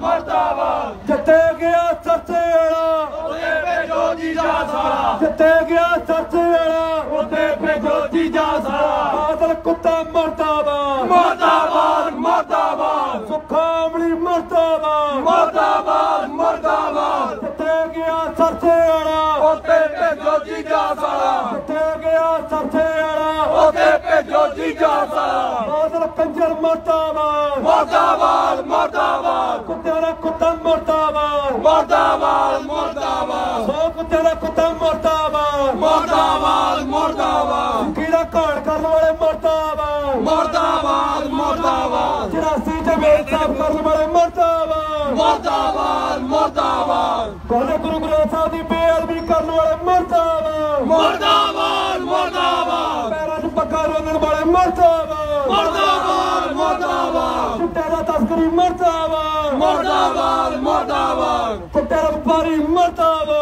ਮਰਦਾਬਾਦ ਜਿੱਤੇ ਗਿਆ ਸਰਸੇ ਵਾਲਾ। ਉਹਦੇ ਭੇਜੋ ਜੀਜਾ ਸਾਲਾ। ਜਿੱਤੇ ਗਿਆ ਸਰਸੇ ਵਾਲਾ। ਉਹਦੇ ਭੇਜੋ ਜੀਜਾ ਸਾਲਾ। ਬਾਦਲ ਕੁੱਤਾ ਮਰਦਾਬਾਦ ਮਰਦਾਬਾਦ ਮਰਦਾਬਾਦ ਸੁੱਖਾ ਅਮਲੀ ਮਰਦਾਬਾਦ ਮਰਦਾਬਾਦ ਮਰਦਾਬਾਦ ਜਿੱਤੇ ਗਿਆ ਸਰਸੇ ਵਾਲਾ। ਉਹਦੇ ਭੇਜੋ ਜੀਜਾ ਸਾਲਾ। ਜਿੱਤੇ ਗਿਆ ਸਰਸੇ ਵਾਲਾ। ਉਹਦੇ ਭੇਜੋ ਜੀਜਾ ਸਾਲਾ। ਬਾਦਲ ਕੰਜਰ ਮਰਦਾਬਾਦ ਮਰਦਾਬਾਦ ਮਰਦਾਬਾਦ ਮਰਦਾਬਾਦ ਮਰਦਾਬਾਦ। ਸੋ ਕੁੱਤੇ ਦਾ ਕੁੱਤਾ ਮਰਦਾਬਾਦ। ਮਰਦਾਬਾਦ ਮਰਦਾਬਾਦ। ਕੀੜਾ ਘਾਣ ਕਰਨ ਵਾਲੇ ਮਰਦਾਬਾਦ? ਮਰਦਾਬਾਦ ਮਰਦਾਬਾਦ। 84 ਜਮੇਲ ਸਾਫ਼ ਕਰਨ ਵਾਲੇ ਮਰਦਾਬਾਦ। ਮਰਦਾਬਾਦ ਮਰਦਾਬਾਦ। ਗੋਲੇ ਗੁਰੂ ਗ੍ਰੰਥ ਸਾਹਿਬ ਦੀ ਬੇਅਦਬੀ ਕਰਨ ਵਾਲੇ ਮਰਦਾਬਾਦ। ਮਰਦਾਬਾਦ ਮਰਦਾਬਾਦ। ਪੈਰਾਂ 'ਚ ਪੱਕਾ ਰੋਲਣ ਵਾਲੇ ਮਰਦਾਬਾਦ। ਮਰਦਾਬਾਦ ਮਰਦਾਬਾਦ। ਕੁੱਤੇ ਦਾ ਤਸਕਰੀ ਮਰਦਾਬਾਦ। ਮਰਦਾਬਾਦ ਮਰਦਾਬਾਦ। ਕੁੱਤੇ ਦਾ ਵਪਾਰੀ ਮਰਦਾਬਾਦ